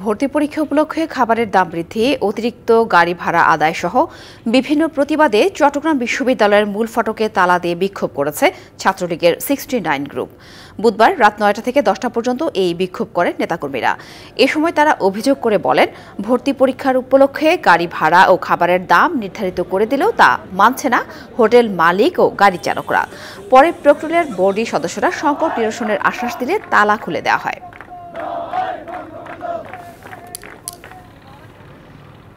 ভর্তি পরীক্ষা উপলক্ষে খাবারের দাম বৃদ্ধি, অতিরিক্ত গাড়ি ভাড়া আদায় সহ বিভিন্ন প্রতিবাদে চট্টগ্রাম বিশ্ববিদ্যালয়ের মূল ফটকে তালা দিয়ে বিক্ষোভ করেছে ছাত্রলীগের সিক্সটি নাইন গ্রুপ। বুধবার রাত নয়টা থেকে দশটা পর্যন্ত এই বিক্ষোভ করেন নেতাকর্মীরা। এ সময় তারা অভিযোগ করে বলেন, ভর্তি পরীক্ষার উপলক্ষে গাড়ি ভাড়া ও খাবারের দাম নির্ধারিত করে দিলেও তা মানছে না হোটেল মালিক ও গাড়ি চালকরা। পরে প্রক্টোরিয়ার বোর্ডি সদস্যরা সংকট নিরসনের আশ্বাস দিলে তালা খুলে দেওয়া হয়।